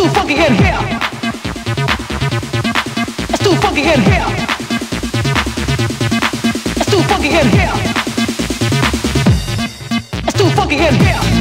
too funky in here. It's too funky in here. It's too funky in here. It's too funky in here.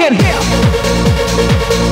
in here.